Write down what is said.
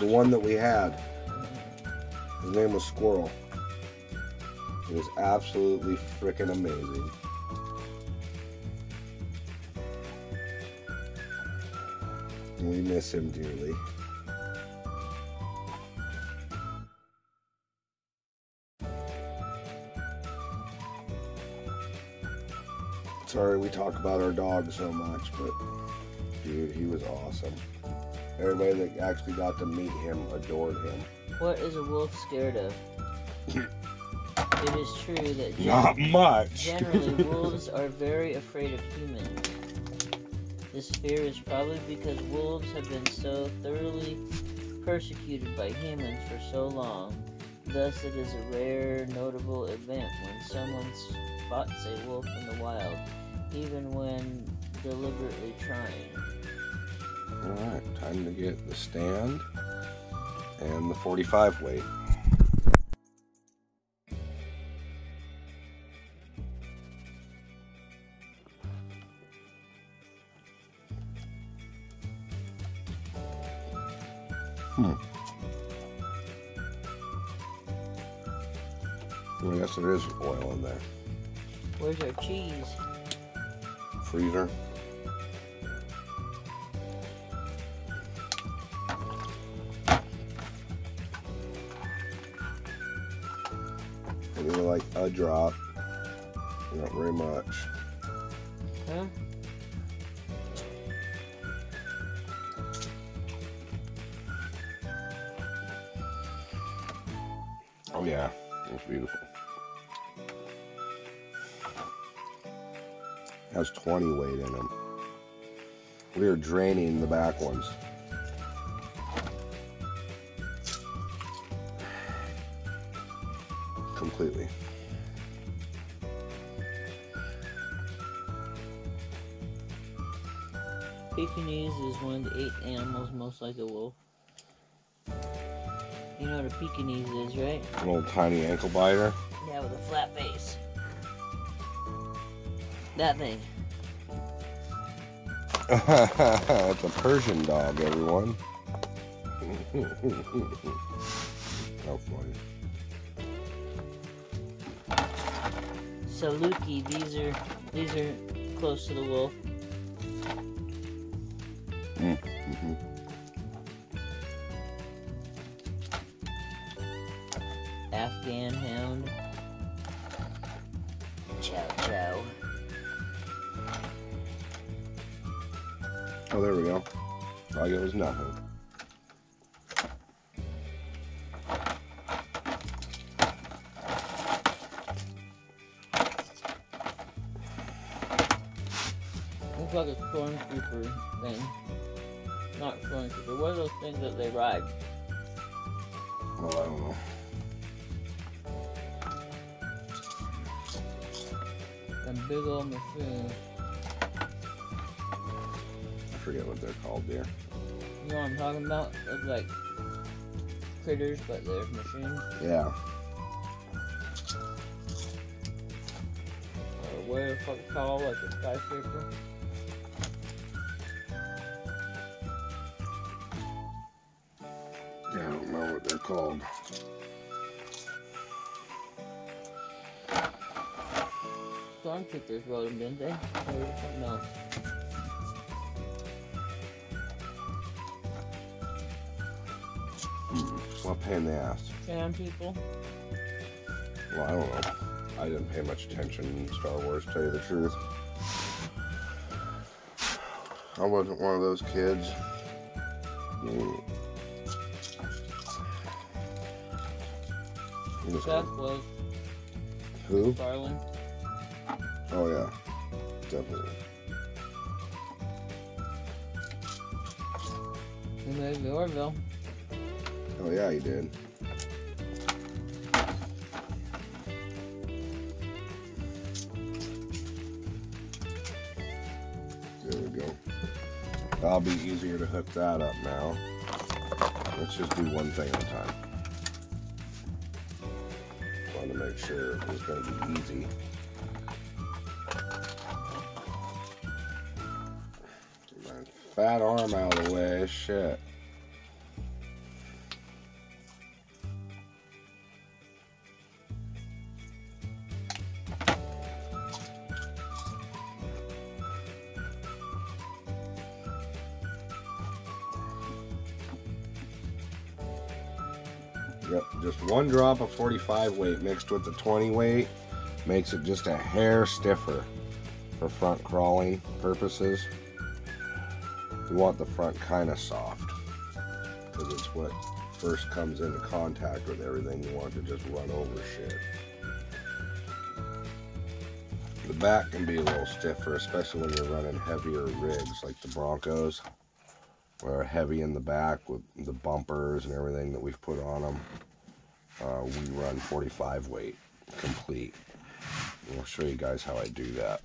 The one that we had. His name was Squirrel. He was absolutely freaking amazing. We miss him dearly. Sorry we talk about our dog so much, but dude, he was awesome. Everybody that actually got to meet him adored him. What is a wolf scared of? it is true that gen- Not much. generally wolves are very afraid of humans. This fear is probably because wolves have been so thoroughly persecuted by humans for so long. Thus, it is a rare, notable event when someone spots a wolf in the wild, even when deliberately trying. Alright, time to get the stand and the 45 weight. Hmm. I guess there is oil in there. Where's our cheese? Freezer. Like a drop. Not very much. Huh? Oh yeah, it's beautiful. Has 20 weight in them. We are draining the back ones. Completely. Pekingese is one of the eight animals most like a wolf. You know what a Pekingese is, right? An old tiny ankle biter. Yeah, with a flat face. That thing. it's a Persian dog, everyone. How funny. So Lukey, these are these are close to the wolf. Mm-hmm. Afghan hound. Chow chow. Oh, there we go. Like it was nothing. Like a stormtrooper thing. Not stormtrooper. What are those things that they ride? Well, I don't know. Them big old machines. I forget what they're called, there. You know what I'm talking about? It's like critters, but they're machines. Yeah. Or what the fuck called, like a skyscraper. Called. Stormtroopers rode them, didn't they? Else. What a pain in the ass. Sand people. Well, I don't know. I didn't pay much attention in Star Wars, to tell you the truth. I wasn't one of those kids. Mm. Just Seth gonna- was Who? Starling. Oh yeah, definitely. He made Orville. Oh yeah, he did. There we go. That'll be easier to hook that up now. Let's just do one thing at a time. Want to make sure it's going to be easy. Get my fat arm out of the way. Shit. Yep, just one drop of 45 weight mixed with the 20 weight makes it just a hair stiffer for front crawling purposes. You want the front kind of soft because it's what first comes into contact with everything. You want to just run over shit. The back can be a little stiffer, especially when you're running heavier rigs like the Broncos. Where heavy in the back with the bumpers and everything that we've put on them. Uh, we run 45 weight complete. I'll show you guys how I do that.